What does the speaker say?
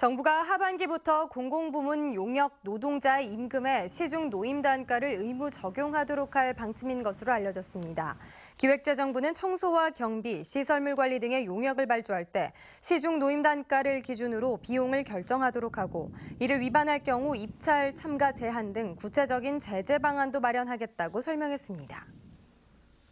정부가 하반기부터 공공부문 용역 노동자의 임금에 시중 노임 단가를 의무 적용하도록 할 방침인 것으로 알려졌습니다. 기획재정부는 청소와 경비, 시설물 관리 등의 용역을 발주할 때 시중 노임 단가를 기준으로 비용을 결정하도록 하고 이를 위반할 경우 입찰 참가 제한 등 구체적인 제재 방안도 마련하겠다고 설명했습니다.